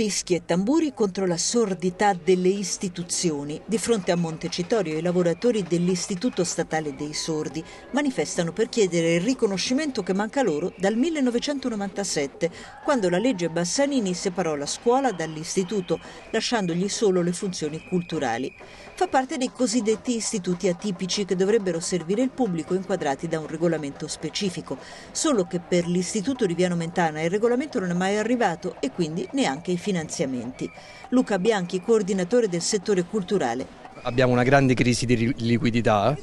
Fischi e tamburi contro la sordità delle istituzioni. Di fronte a Montecitorio i lavoratori dell'Istituto Statale dei Sordi manifestano per chiedere il riconoscimento che manca loro dal 1997, quando la legge Bassanini separò la scuola dall'istituto, lasciandogli solo le funzioni culturali. Fa parte dei cosiddetti istituti atipici che dovrebbero servire il pubblico inquadrati da un regolamento specifico, solo che per l'Istituto Riviano Mentana il regolamento non è mai arrivato e quindi neanche i finanziamenti. Luca Bianchi, coordinatore del settore culturale. Abbiamo una grande crisi di liquidità,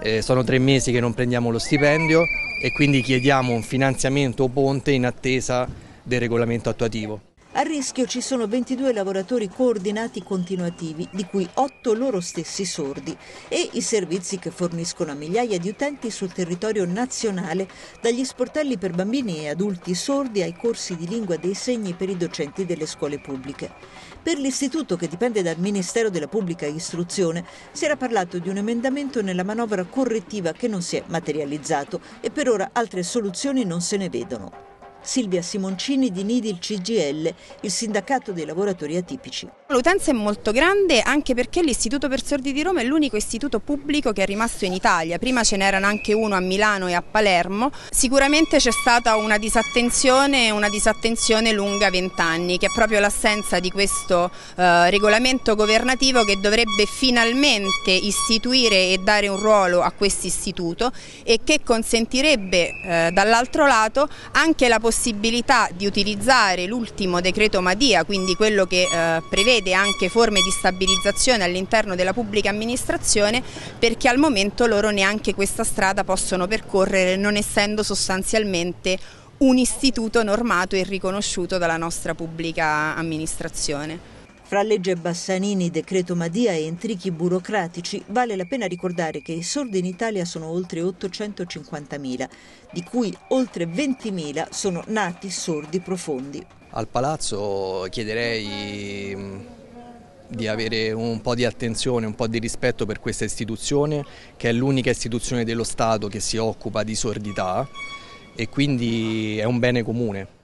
eh, sono tre mesi che non prendiamo lo stipendio e quindi chiediamo un finanziamento ponte in attesa del regolamento attuativo. A rischio ci sono 22 lavoratori coordinati continuativi, di cui 8 loro stessi sordi, e i servizi che forniscono a migliaia di utenti sul territorio nazionale, dagli sportelli per bambini e adulti sordi ai corsi di lingua dei segni per i docenti delle scuole pubbliche. Per l'istituto che dipende dal Ministero della Pubblica Istruzione si era parlato di un emendamento nella manovra correttiva che non si è materializzato e per ora altre soluzioni non se ne vedono. Silvia Simoncini di Nidil CGL, il sindacato dei lavoratori atipici. L'utenza è molto grande anche perché l'Istituto per Sordi di Roma è l'unico istituto pubblico che è rimasto in Italia, prima ce n'erano anche uno a Milano e a Palermo, sicuramente c'è stata una disattenzione, una disattenzione lunga vent'anni che è proprio l'assenza di questo eh, regolamento governativo che dovrebbe finalmente istituire e dare un ruolo a questo istituto e che consentirebbe eh, dall'altro lato anche la possibilità possibilità di utilizzare l'ultimo decreto Madia, quindi quello che eh, prevede anche forme di stabilizzazione all'interno della pubblica amministrazione, perché al momento loro neanche questa strada possono percorrere non essendo sostanzialmente un istituto normato e riconosciuto dalla nostra pubblica amministrazione. Fra legge Bassanini, decreto Madia e intrichi burocratici, vale la pena ricordare che i sordi in Italia sono oltre 850.000, di cui oltre 20.000 sono nati sordi profondi. Al Palazzo chiederei mm, di avere un po' di attenzione, un po' di rispetto per questa istituzione, che è l'unica istituzione dello Stato che si occupa di sordità e quindi è un bene comune.